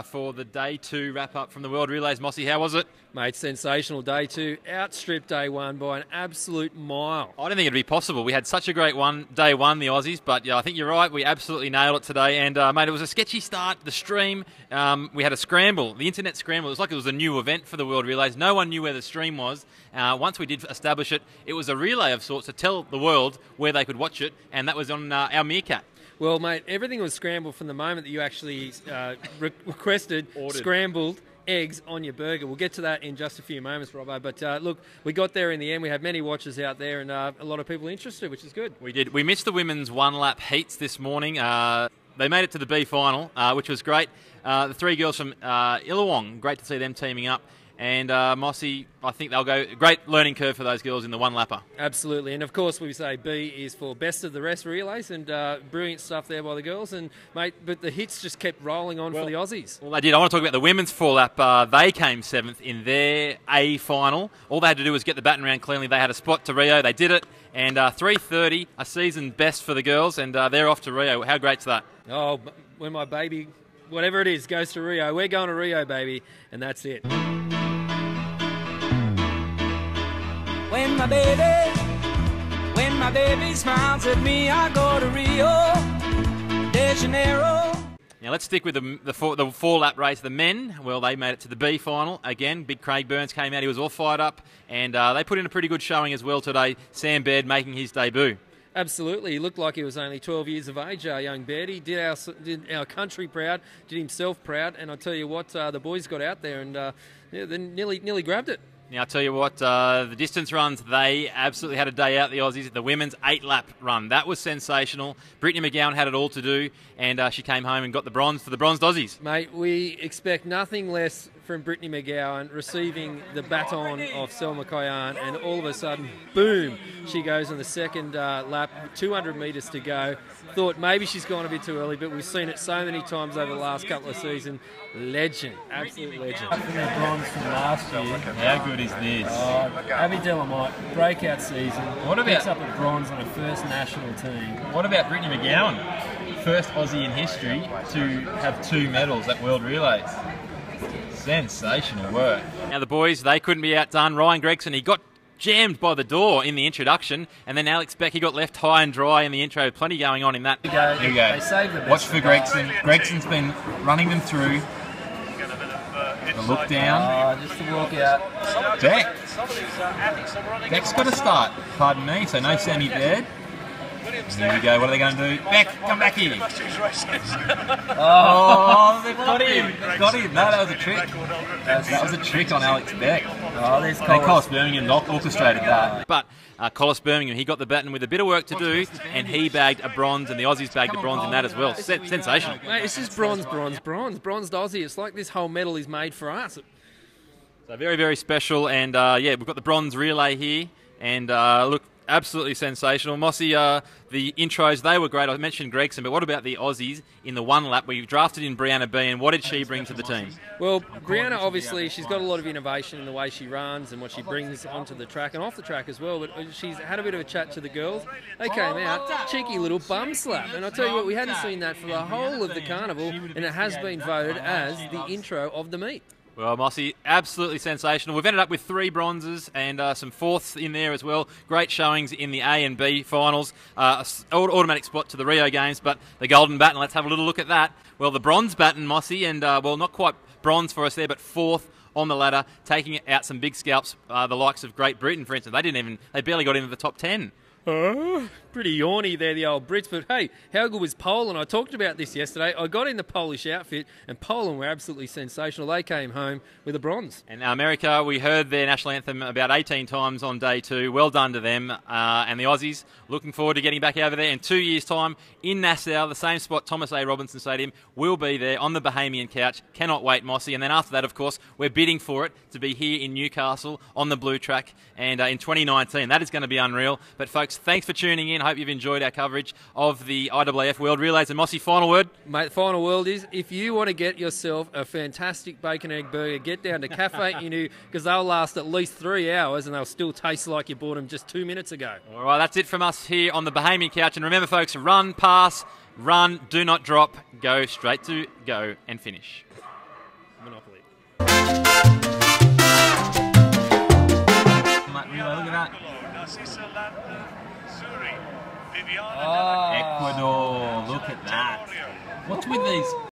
uh, for the day two wrap up from the World Relays. Mossy, how was it? Mate, sensational day two. Outstripped day one by an absolute mile. I don't think it'd be possible. We had such a great one day one, the Aussies, but yeah, I think you're right. We absolutely nailed it today. And uh, mate, it was a sketchy start. The stream, um, we had a scramble, the internet scramble. It was like it was a new event for the World Relays. No one knew where the stream was. Uh, once we did establish it, it was a relay of sorts to tell the world where they could watch it, and that was on uh, our Meerkat. Well, mate, everything was scrambled from the moment that you actually uh, re- requested Ordered. scrambled eggs on your burger. We'll get to that in just a few moments, Robbo. But uh, look, we got there in the end. We had many watchers out there and uh, a lot of people interested, which is good. We did. We missed the women's one lap heats this morning. Uh, they made it to the B final, uh, which was great. Uh, the three girls from uh, Illawong, great to see them teaming up. And uh, Mossy, I think they'll go great learning curve for those girls in the one lapper. Absolutely. And of course, we say B is for best of the rest relays and uh, brilliant stuff there by the girls. And, mate, but the hits just kept rolling on Well- for the Aussies. Well, they did. I want to talk about the women's four lap. Uh, they came seventh in their A final. All they had to do was get the baton round cleanly. They had a spot to Rio. They did it. And uh, 3:30, a season best for the girls, and uh, they're off to Rio. How great's that? Oh, when my baby, whatever it is, goes to Rio, we're going to Rio, baby. And that's it. My baby, when my baby smiles at me, I go to Rio de Janeiro. Now let's stick with the, the, four, the four lap race. The men, well, they made it to the B final again. Big Craig Burns came out; he was all fired up, and uh, they put in a pretty good showing as well today. Sam Baird making his debut. Absolutely. He looked like he was only 12 years of age, our young Betty. Did our, did our country proud, did himself proud. And I tell you what, uh, the boys got out there and uh, yeah, they nearly, nearly grabbed it. Now, I'll tell you what, uh, the distance runs, they absolutely had a day out, the Aussies. The women's eight lap run, that was sensational. Brittany McGowan had it all to do, and uh, she came home and got the bronze for the bronze Aussies. Mate, we expect nothing less from Brittany McGowan receiving the baton of Selma Kajan, and all of a sudden, boom, she goes on the second uh, lap, 200 metres to go. Thought maybe she's gone a bit too early, but we've seen it so many times over the last couple of seasons. Legend, absolute legend. From the bronze from last year. How good is this? Uh, Abbey de la Motte, breakout season. What about- Picks up a bronze on a first national team. What about Brittany McGowan? First Aussie in history to have two medals at World Relays. Sensational work. Now the boys, they couldn't be outdone. Ryan Gregson, he got jammed by the door in the introduction, and then Alex Beck, he got left high and dry in the intro. Plenty going on in that. Go, Here we go. They saved the best Watch for Gregson. Gregson's been running them through. The look down. Oh, just to walk out. Deck. Deck's got to start. Pardon me. So no Sammy Baird. Here we go. What are they going to do? Beck, come back here. Oh, they've got him. They've got him. No, that was a trick. That was a trick on Alex Beck. Oh, there's They Collis. Collis Birmingham or- orchestrated that. But uh, Collis Birmingham, he got the baton with a bit of work to do, and he bagged a bronze, and the Aussies bagged a bronze in that as well. Sen- sensational. Mate, it's just bronze, bronze, bronze. Bronzed Aussie. It's like this whole medal is made for us. So very, very special, and uh, yeah, we've got the bronze relay here, and uh, look, absolutely sensational. Mossy, uh, the intros they were great. I mentioned Gregson, but what about the Aussies in the one lap? We drafted in Brianna B, and what did she bring to the team? Well, Brianna, obviously, she's got a lot of innovation in the way she runs and what she brings onto the track and off the track as well. But she's had a bit of a chat to the girls. They came out, cheeky little bum slap. And I'll tell you what, we hadn't seen that for the whole of the carnival, and it has been voted as the intro of the meet. Well, Mossy, absolutely sensational. We've ended up with three bronzes and uh, some fourths in there as well. Great showings in the A and B finals. Uh, automatic spot to the Rio Games, but the golden baton, let's have a little look at that. Well, the bronze baton, Mossy, and uh, well, not quite bronze for us there, but fourth on the ladder, taking out some big scalps, uh, the likes of Great Britain, for instance. They didn't even, they barely got into the top 10. Uh, pretty yawny there, the old Brits. But hey, how good was Poland? I talked about this yesterday. I got in the Polish outfit, and Poland were absolutely sensational. They came home with a bronze. And uh, America, we heard their national anthem about 18 times on day two. Well done to them. Uh, and the Aussies, looking forward to getting back over there in two years' time in Nassau, the same spot Thomas A. Robinson Stadium. will be there on the Bahamian couch. Cannot wait, Mossy. And then after that, of course, we're bidding for it to be here in Newcastle on the blue track and uh, in 2019. That is going to be unreal. But folks, thanks for tuning in. Hope you've enjoyed our coverage of the IAAF World Relays. And Mossy, final word. Mate, final word is if you want to get yourself a fantastic bacon egg burger, get down to Cafe Inu because they'll last at least three hours and they'll still taste like you bought them just two minutes ago. All right, that's it from us here on the Bahamian couch. And remember, folks, run, pass, run, do not drop, go straight to go and finish. Monopoly. Ah. Ecuador, look at that. What's with these